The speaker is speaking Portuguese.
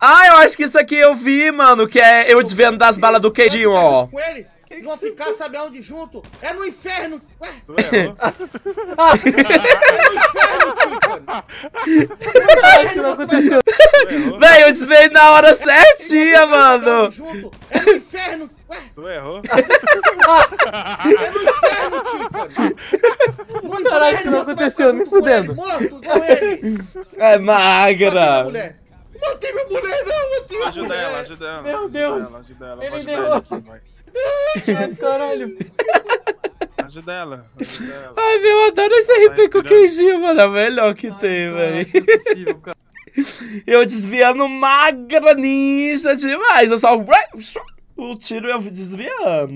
Ah, eu acho que isso aqui eu vi, mano, que é eu desvendo das balas do queijinho, ó. Com ele, eles vão ficar, sabe aonde, junto? É no inferno! Ué, Tu errou. Isso não aconteceu. Tu errou. Véi, eu desviei na hora certinha, mano. É no inferno! Ué, Tu errou. é no inferno, Tiffany! No Caralho, inferno isso não aconteceu, me fudendo. ele, Morto, com ele! É magra. Matei minha mulher, não! Matei minha Ajuda mulher! ela, ajuda ela. Meu ajuda Deus. ela, Ajuda ela, Ele vai. Ai, caralho. Ajuda ela, ajuda ela. Ai, meu, eu adoro esse RP com queijinho, mano. É o melhor que tem, Caralho, velho. não é possível, cara. Eu desviando magra ninja demais. Eu só. O tiro eu desviando.